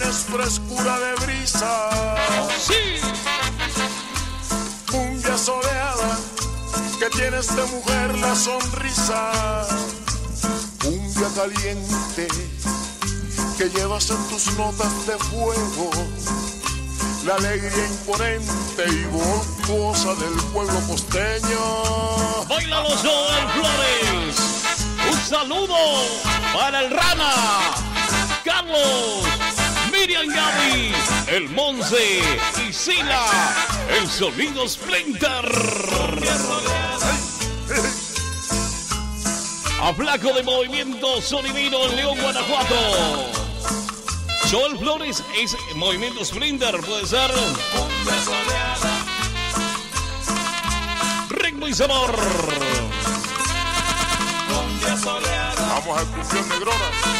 tienes frescura de brisa. Sí. Cumbia soleada, que tienes de mujer la sonrisa. Cumbia caliente, que llevas en tus notas de fuego. La alegría imponente y voluptuosa del pueblo costeño. Baila los Joel Flores. Un saludo para el Rana, Carlos, Miriam Gaby, el Monse y Sila, el sonido Splinter. A flaco de movimiento sonidino en León, Guanajuato. Joel Flores es movimiento Splinter, puede ser. Ritmo y sabor. Vamos al cumbión negrona.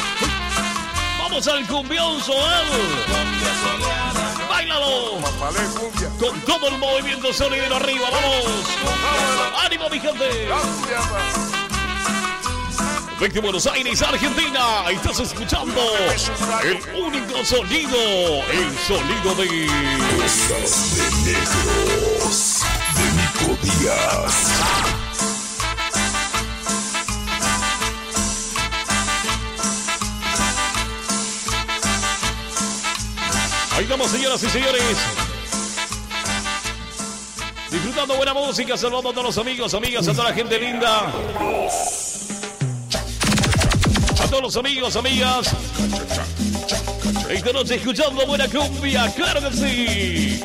Vamos al cumbión. Mapalé cumbia. Con todo el movimiento sonidero arriba, vamos. ¡Ánimo, mi gente! Buenos Aires, Argentina, estás escuchando el único sonido, el sonido de... Cosas de negros de Díaz. Ahí vamos, señoras y señores. Disfrutando buena música, saludando a todos los amigos, amigas, a toda la gente linda. A todos los amigos, amigas. Esta noche escuchando buena cumbia, claro que sí.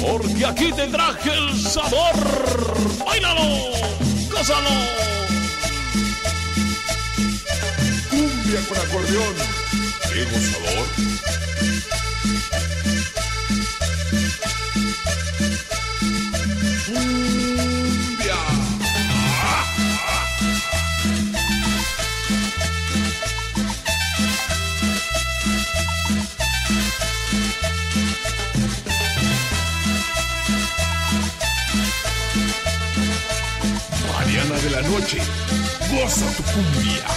Porque aquí te traje el sabor. ¡Báilalo! ¡Gózalo! Cumbia con acordeón. ¡Qué gozador! Santo Cumbia.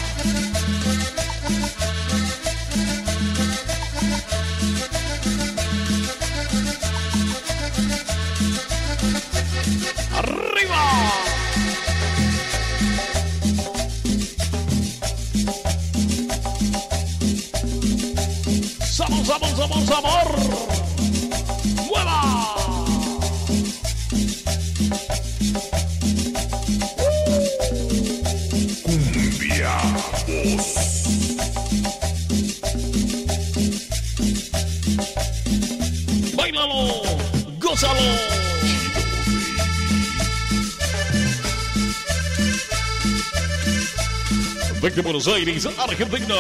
Desde Buenos Aires, Argentina.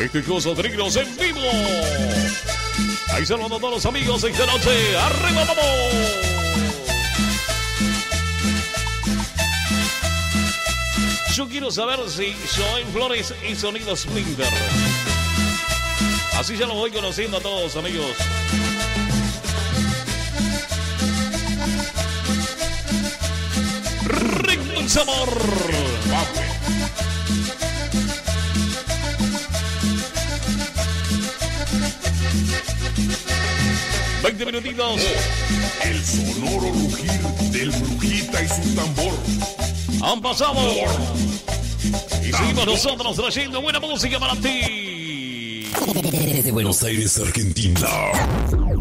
Este cosa Trignos en vivo. Ahí saludando a todos los amigos esta noche. ¡Arriba, vamos! Yo quiero saber si Joel Flores y Sonido Splinter. Así ya los voy conociendo a todos, amigos. Y sabor. 20 minutitos. El sonoro rugir del brujita y su tambor. Han pasado. Y seguimos nosotros trayendo buena música para ti. Desde Buenos Aires, Argentina.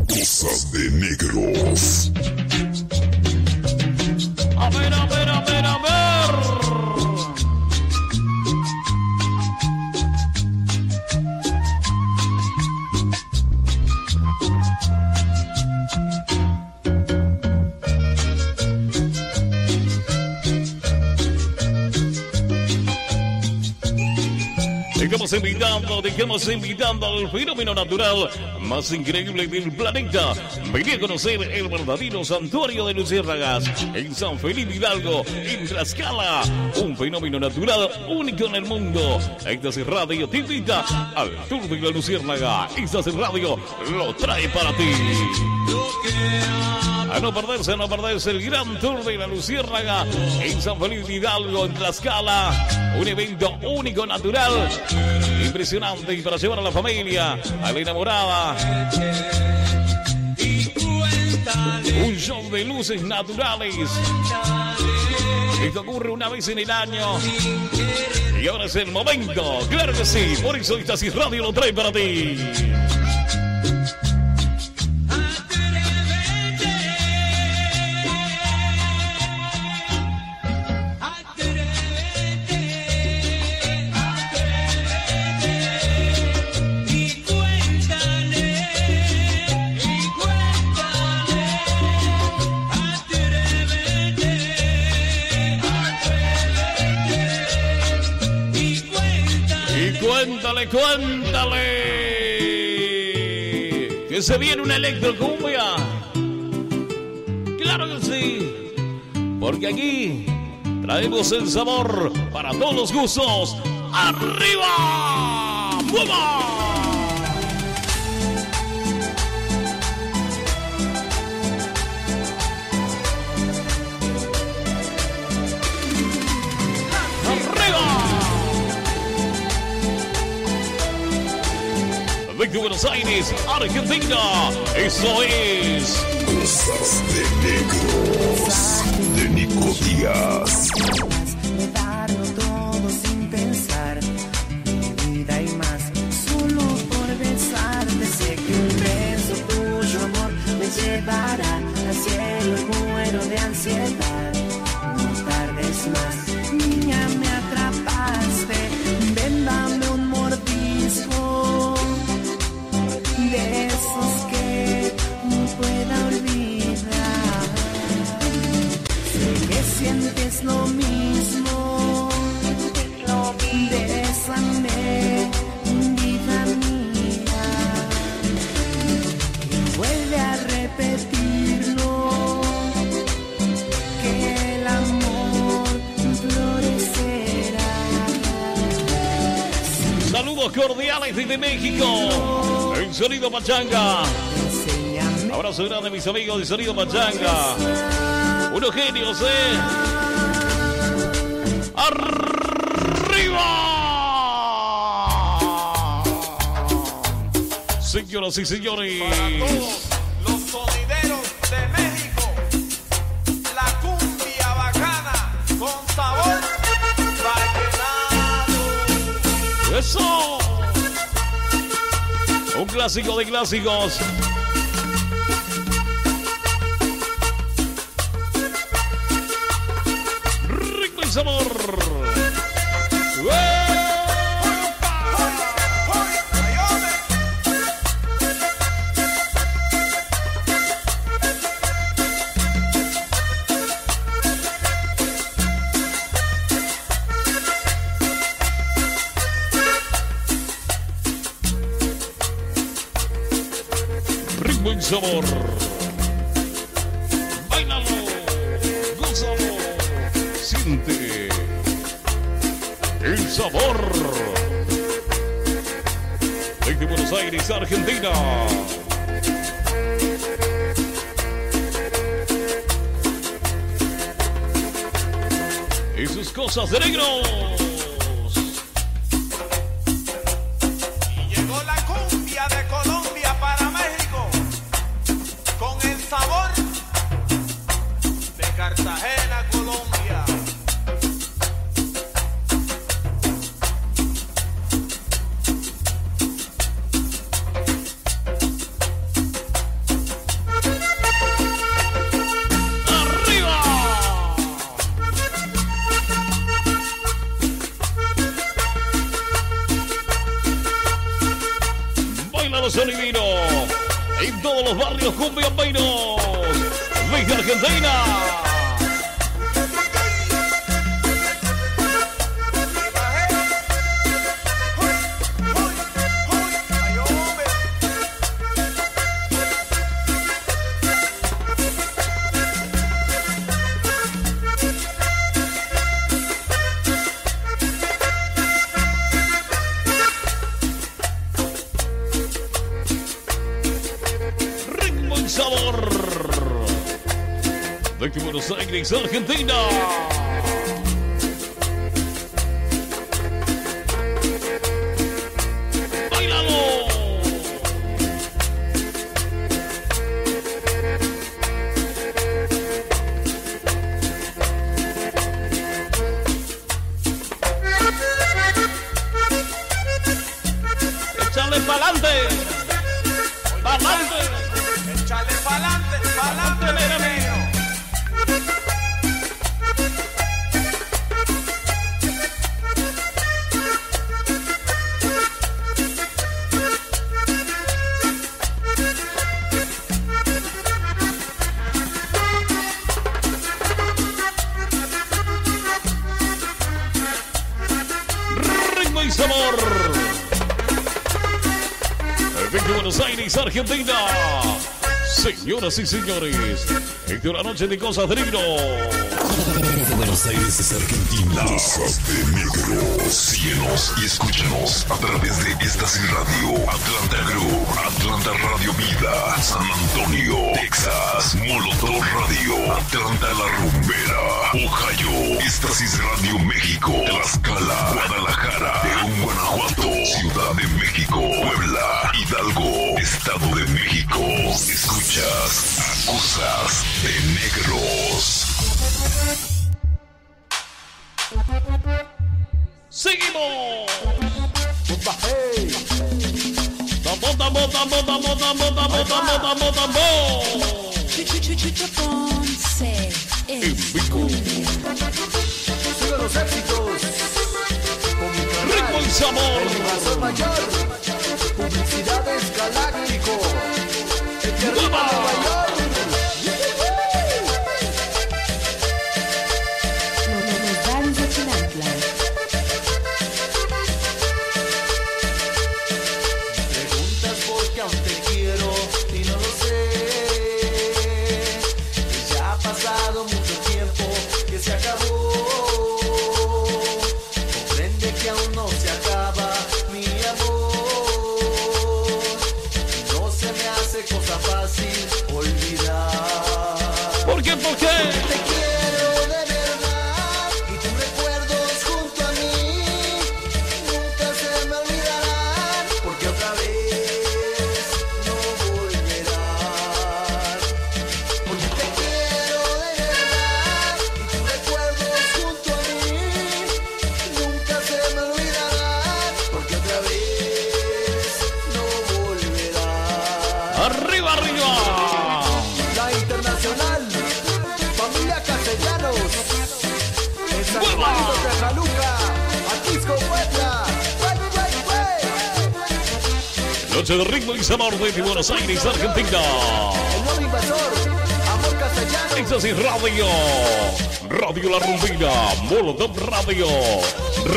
Cosas de negros. A ver, a ver, Estamos invitando, dejamos invitando al fenómeno natural más increíble del planeta. Vení a conocer el verdadero santuario de Luciérnagas en San Felipe Hidalgo, en Tlaxcala. Un fenómeno natural único en el mundo. Esta es Radio te invita al Tour de la Luciérnaga. Esta es Radio lo trae para ti. A no perderse, a no perderse el gran tour de la Luciérnaga en San Felipe Hidalgo, en Tlaxcala. Un evento único, natural, Impresionante y para llevar a la familia, a la enamorada. Un show de luces naturales. Esto ocurre una vez en el año. Y ahora es el momento. Claro que sí. Por eso Estasis Radio lo trae para ti. Cuéntale. Que se viene una electrocumbia. Claro que sí. Porque aquí traemos el sabor para todos los gustos. ¡Arriba! ¡Mueva! Desde Buenos Aires, Argentina, eso es. Cosas de negros. De Nico Díaz. de darlo todo sin pensar. Mi vida y más solo por besarte sé que un beso tuyo amor me llevará al cielo muero de ansiedad. No tardes más Saludos cordiales desde México. El sonido pachanga. Abrazo grande mis amigos de Sonido Pachanga. Unos genios, ¿eh? ¡Arriba! Señoras y señores. los sonideros de México. La cumbia bacana con sabor. ¡Eso! Clásico de clásicos. Rico y sabor. Sabor. Bailalo, gózalo, siente el sabor. Desde Buenos Aires, Argentina. Y sus cosas de negros. Los barrios cumbiambeños desde Argentina. Argentina. Argentina. Señoras y señores, es la noche de cosas. De Buenos Aires es Argentina. Cosas de negro. Y escúchanos a través de Estación Radio, Atlanta Group, Atlanta Radio Vida, San Antonio, Texas, Molotov Radio, Atlanta La Rumbera, Ohio, Estasis Radio México, Tlaxcala, Guadalajara, León, Guanajuato, Ciudad de México, Puebla, Hidalgo, Estado de México. Escuchas a Cosas de Negros. Seguimos. Tambo, tambo, tambo, tambo, tambo, tambo, tambo, tambo, tambo. Chucho Ponce. En Vico. Sigo los éxitos. Con mi canal. y sabor. Mayor. Publicidades galáctico. El que porque, porque. Noche de ritmo y sabor desde Buenos Aires, Argentina. El nuevo invasor, Amor Castellanos, Éxtasis Radio. Radio La Rumbina. Molotov Radio.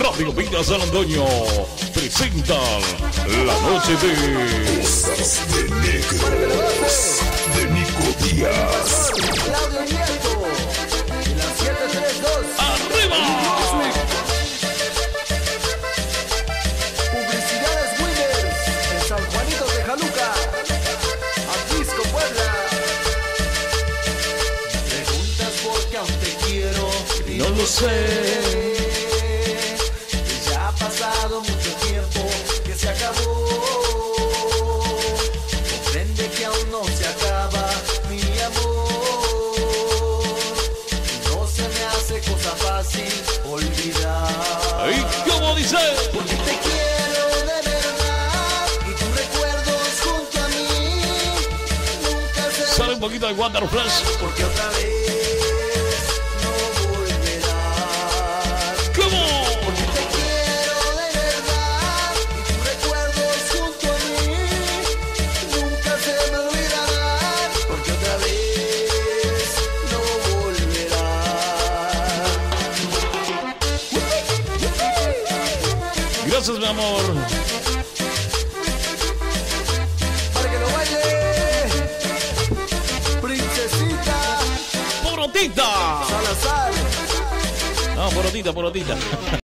Radio Vida San Antonio. Presentan la noche de Cosas de Negros. De Nico Díaz. Sé. Ya ha pasado mucho tiempo que se acabó. Comprende que aún no se acaba mi amor. No se me hace cosa fácil olvidar. ¿Y cómo dice? Porque te quiero de verdad y tus recuerdos junto a mí nunca se Sale un poquito de Water Flash. porque otra vez Polotita, polotita.